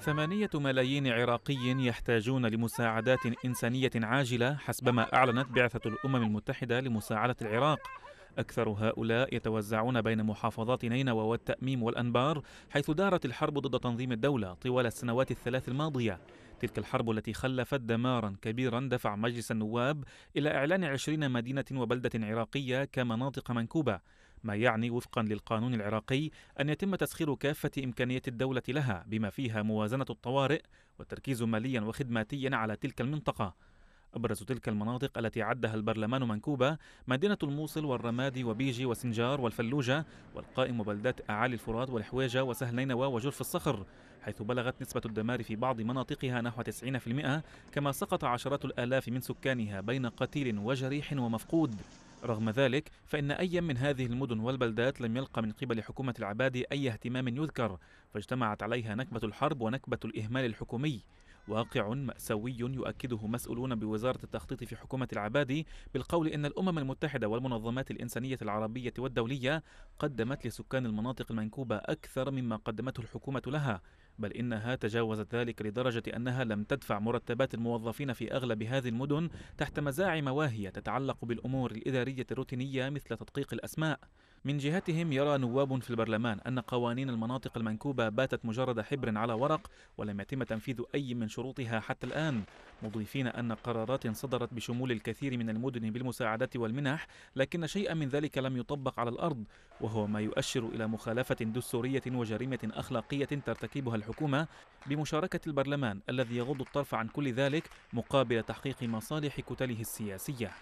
ثمانية ملايين عراقي يحتاجون لمساعدات إنسانية عاجلة حسبما أعلنت بعثة الأمم المتحدة لمساعدة العراق. أكثر هؤلاء يتوزعون بين محافظات نينوى والتأميم والأنبار حيث دارت الحرب ضد تنظيم الدولة طوال السنوات الثلاث الماضية. تلك الحرب التي خلفت دمارا كبيرا دفع مجلس النواب إلى إعلان عشرين مدينة وبلدة عراقية كمناطق منكوبة. ما يعني وفقا للقانون العراقي أن يتم تسخير كافة إمكانيات الدولة لها بما فيها موازنة الطوارئ والتركيز ماليا وخدماتيا على تلك المنطقة. أبرز تلك المناطق التي عدها البرلمان منكوبة مدينة الموصل والرمادي وبيجي وسنجار والفلوجة والقائم وبلدات أعالي الفرات والحويجة وسهل نينوى وجرف الصخر حيث بلغت نسبة الدمار في بعض مناطقها نحو 90% كما سقط عشرات الآلاف من سكانها بين قتيل وجريح ومفقود. رغم ذلك فإن أي من هذه المدن والبلدات لم يلقى من قبل حكومة العبادي أي اهتمام يذكر فاجتمعت عليها نكبة الحرب ونكبة الإهمال الحكومي. واقع مأساوي يؤكده مسؤولون بوزارة التخطيط في حكومة العبادي بالقول إن الأمم المتحدة والمنظمات الإنسانية العربية والدولية قدمت لسكان المناطق المنكوبة أكثر مما قدمته الحكومة لها. بل إنها تجاوزت ذلك لدرجة أنها لم تدفع مرتبات الموظفين في أغلب هذه المدن تحت مزاعم واهية تتعلق بالأمور الإدارية الروتينية مثل تدقيق الأسماء. من جهتهم يرى نواب في البرلمان أن قوانين المناطق المنكوبة باتت مجرد حبر على ورق ولم يتم تنفيذ أي من شروطها حتى الآن. مضيفين أن قرارات صدرت بشمول الكثير من المدن بالمساعدات والمنح لكن شيئا من ذلك لم يطبق على الأرض وهو ما يؤشر إلى مخالفة دستورية وجريمة أخلاقية ترتكبها الحكومة بمشاركة البرلمان الذي يغض الطرف عن كل ذلك مقابل تحقيق مصالح كتله السياسية.